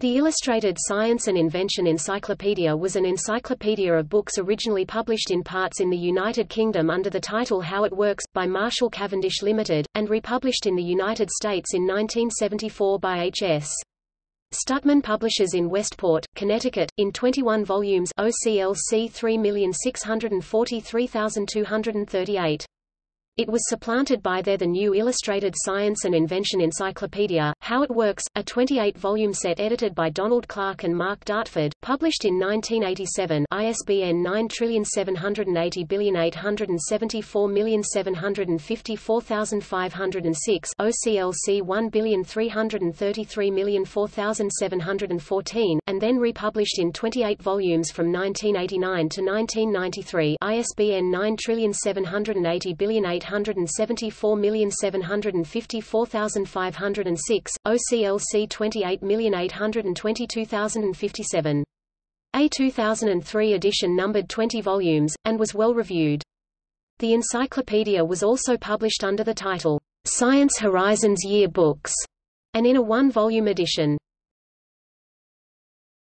The Illustrated Science and Invention Encyclopedia was an encyclopedia of books originally published in parts in the United Kingdom under the title How It Works, by Marshall Cavendish Limited, and republished in the United States in 1974 by H.S. Stuttman Publishers in Westport, Connecticut, in 21 volumes OCLC 3643238. It was supplanted by their The New Illustrated Science and Invention Encyclopedia, How It Works, a 28-volume set edited by Donald Clark and Mark Dartford, published in 1987 ISBN 9780874754506 OCLC 133304714, and then republished in 28 volumes from 1989 to 1993 ISBN 97808 874754506, OCLC 28822057. A 2003 edition numbered 20 volumes, and was well reviewed. The encyclopedia was also published under the title, Science Horizons Year Books, and in a one-volume edition.